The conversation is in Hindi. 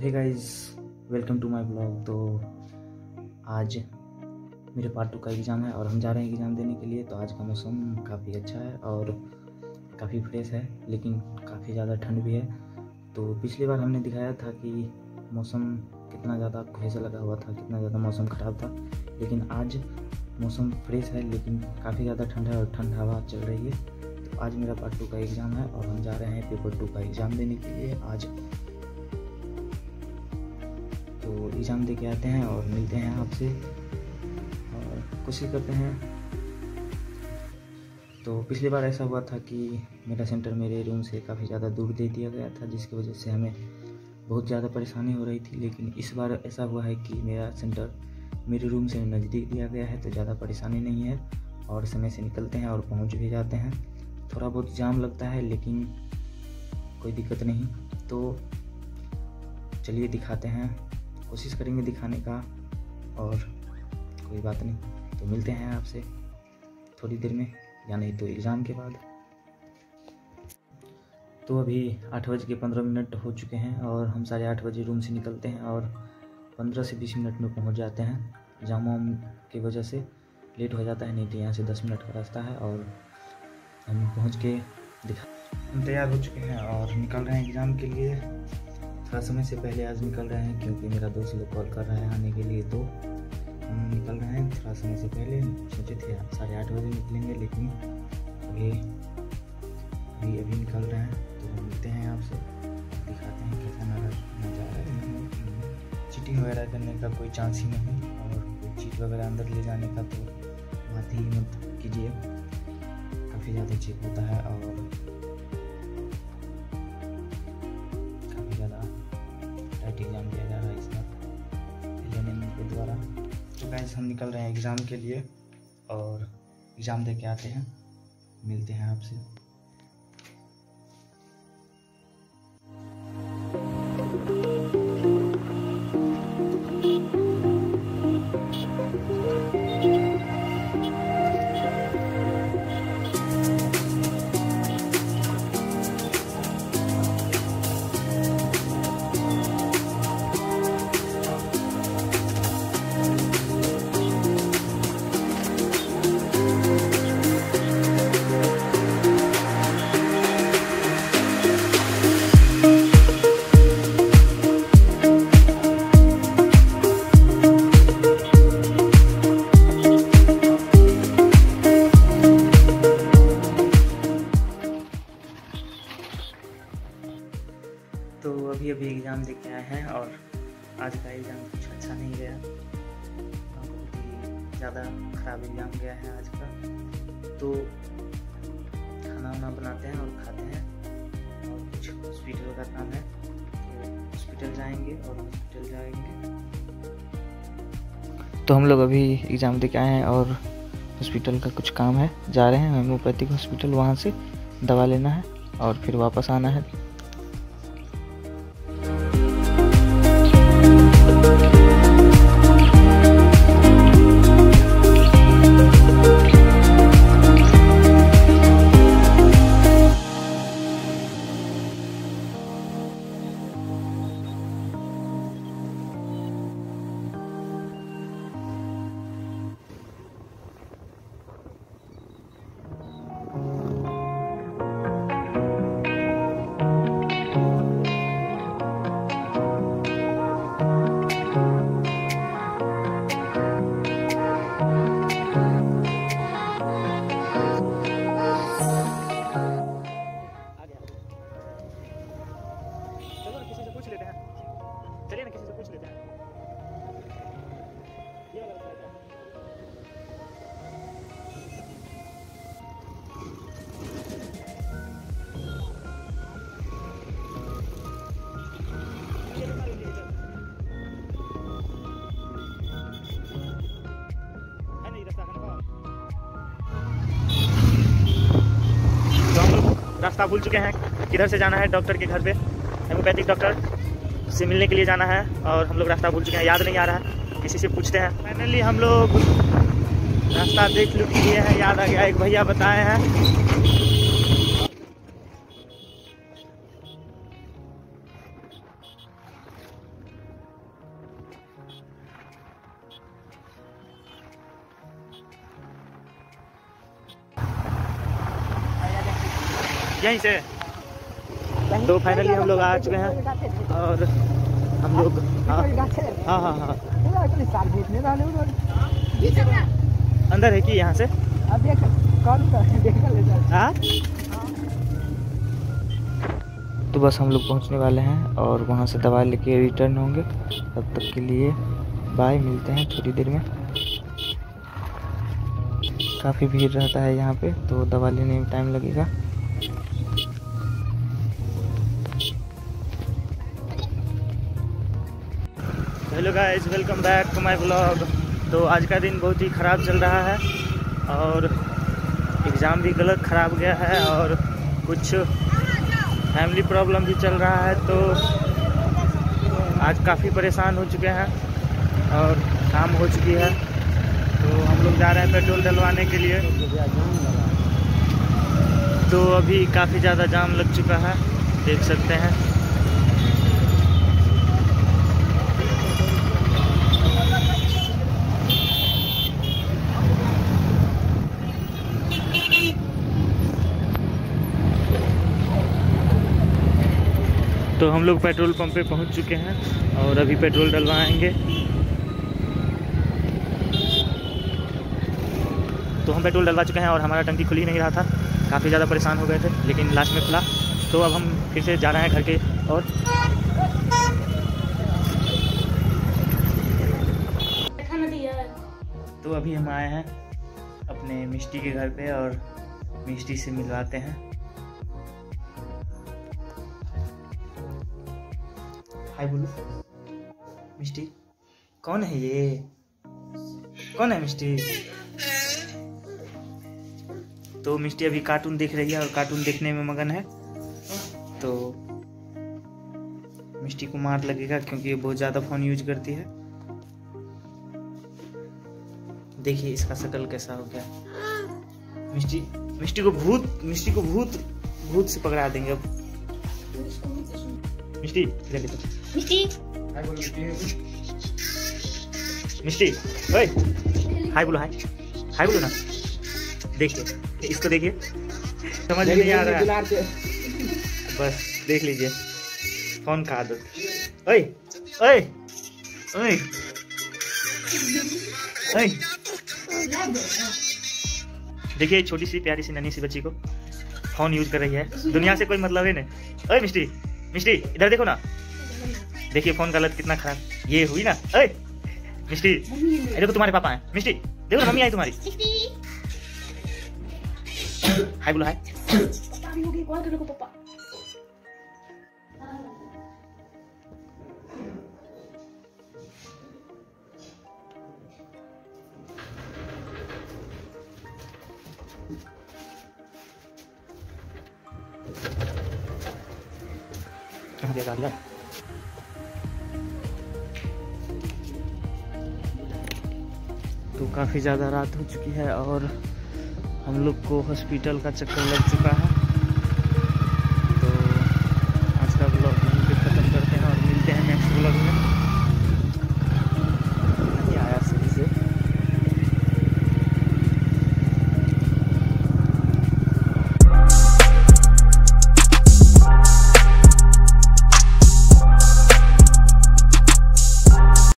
Hey guys welcome to my vlog तो आज मेरे पार्ट टू का एग्ज़ाम है और हम जा रहे हैं एग्ज़ाम देने के लिए। तो आज का मौसम काफ़ी अच्छा है और काफ़ी फ्रेश है, लेकिन काफ़ी ज़्यादा ठंड भी है। तो पिछली बार हमने दिखाया था कि मौसम कितना ज़्यादा कुहेसा लगा हुआ था, कितना ज़्यादा मौसम ख़राब था। लेकिन आज मौसम फ्रेश है, लेकिन काफ़ी ज़्यादा ठंड है और ठंड हवा चल रही है। तो आज मेरा पार्ट टू का एग्ज़ाम है और हम जा रहे हैं पेपर टू का एग्ज़ाम देने के लिए। आज तो एग्ज़ाम दे के आते हैं और मिलते हैं आपसे। और कोशिश करते हैं। तो पिछली बार ऐसा हुआ था कि मेरा सेंटर मेरे रूम से काफ़ी ज़्यादा दूर दे दिया गया था, जिसकी वजह से हमें बहुत ज़्यादा परेशानी हो रही थी। लेकिन इस बार ऐसा हुआ है कि मेरा सेंटर मेरे रूम से नज़दीक दिया गया है तो ज़्यादा परेशानी नहीं है और समय से निकलते हैं और पहुँच भी जाते हैं। थोड़ा बहुत जाम लगता है, लेकिन कोई दिक्कत नहीं। तो चलिए दिखाते हैं। कोशिश करेंगे दिखाने का, और कोई बात नहीं। तो मिलते हैं आपसे थोड़ी देर में या नहीं तो एग्ज़ाम के बाद। तो अभी आठ बज के पंद्रह मिनट हो चुके हैं, और हम साढ़े आठ बजे रूम से निकलते हैं, और पंद्रह से बीस मिनट में पहुँच जाते हैं। जाम वाम की वजह से लेट हो जाता है, नहीं तो यहाँ से दस मिनट का रास्ता है, और हम पहुँच के दिखा हम तैयार हो चुके हैं और निकल रहे हैं एग्ज़ाम के लिए। थोड़ा समय से पहले आज निकल रहे हैं, क्योंकि मेरा दोस्त लोग कॉल कर रहा है आने के लिए तो हम निकल रहे हैं। थोड़ा समय से पहले सोचे थे साढ़े आठ बजे निकलेंगे, लेकिन अभी अभी अभी निकल रहे हैं तो मिलते हैं आपसे, दिखाते हैं कैसा नज़ारा है। चीटिंग वगैरह करने का कोई चांस ही नहीं, और चीट वगैरह अंदर ले जाने का तो बात ही मत कीजिए। काफ़ी ज़्यादा चेक होता है, और टाइट एग्ज़ाम दिया जा रहा है इस बार एल के द्वारा। तो गाइस हम निकल रहे हैं एग्ज़ाम के लिए और एग्ज़ाम दे के आते हैं। मिलते हैं आपसे। एग्ज़ाम गया है आज का। तो खाना वाना बनाते हैं और खाते हैं। और कुछ हॉस्पिटल का काम है। तो हॉस्पिटल जाएँगे और हॉस्पिटल जाएँगे। तो हम लोग अभी एग्ज़ाम दे के आए हैं और हॉस्पिटल का कुछ काम है। जा रहे हैं। होम्योपैथिक हॉस्पिटल वहाँ से दवा लेना है और फिर वापस आना है। पूछ लेते हैं। चलिए ना, किसी से पूछ लेते हैं। तो रास्ता भूल चुके हैं। किधर से जाना है डॉक्टर के घर पे? होम्योपैथिक डॉक्टर से मिलने के लिए जाना है और हम लोग रास्ता भूल चुके हैं। याद नहीं आ रहा है। किसी से पूछते हैं। फाइनली हम लोग रास्ता देख लुक लिए हैं। याद आ गया। एक भैया बताए हैं। यहीं से। तो फाइनली हम लोग आ चुके हैं और हम लोग हाँ। हाँ हाँ हाँ। अंदर है कि यहाँ से? हाँ। तो बस हम लोग पहुँचने वाले हैं और वहाँ से दवा लेके रिटर्न होंगे। तब तक के लिए बाय मिलते हैं थोड़ी देर में। काफ़ी भीड़ रहता है यहाँ पे तो दवा लेने में टाइम लगेगा। Hello guys welcome back to my vlog तो आज का दिन बहुत ही ख़राब चल रहा है और एग्ज़ाम भी गलत ख़राब गया है और कुछ फैमिली प्रॉब्लम भी चल रहा है तो आज काफ़ी परेशान हो चुके हैं और शाम हो चुकी है। तो हम लोग जा रहे हैं पेट्रोल डलवाने के लिए। तो अभी काफ़ी ज़्यादा जाम लग चुका है, देख सकते हैं। तो हम लोग पेट्रोल पंप पे पहुँच चुके हैं और अभी पेट्रोल डलवाएँगे। तो हम पेट्रोल डलवा चुके हैं और हमारा टंकी खुल नहीं रहा था। काफ़ी ज़्यादा परेशान हो गए थे, लेकिन लास्ट में खुला। तो अब हम फिर से जा रहे हैं घर के और तो अभी हम आए हैं अपने मिष्टी के घर पे और मिष्टी से मिलवाते हैं। हाय बोलो। मिष्टी, कौन है ये? कौन है मिष्टी? तो मिष्टी अभी कार्टून देख रही है और कार्टून देखने में मगन है। तो मिष्टी को मार लगेगा क्योंकि ये बहुत ज़्यादा फ़ोन यूज़ करती है। देखिए इसका शकल कैसा हो गया। मिष्टी मिष्टी को भूत, मिष्टी को भूत भूत से पकड़ा देंगे अब। मिस्टी इधर देखो मिष्टी। ओए। हाय बोलो हाय। हाय बोलो ना। देखिए इसको देखिए। समझ नहीं आ रहा। है बस देख लीजिए। फ़ोन का आदत ओए ओए ओए। ओए। देखिए छोटी सी प्यारी सी नन्ही सी बच्ची को फ़ोन यूज़ कर रही है? दुनिया से कोई मतलब है नहीं। ओए मिष्टी मिष्टी इधर देखो ना। देखिए फ़ोन का लत कितना खराब ये हुई ना? ओए मिष्टी ये देखो तुम्हारे पापा हैं। मिष्टी देखो ना मम्मी आई तुम्हारी। हाय बोलो हाय। कहाँ गया गाड़ी तो काफ़ी ज़्यादा रात हो चुकी है और हम लोग को हॉस्पिटल का चक्कर लग चुका है।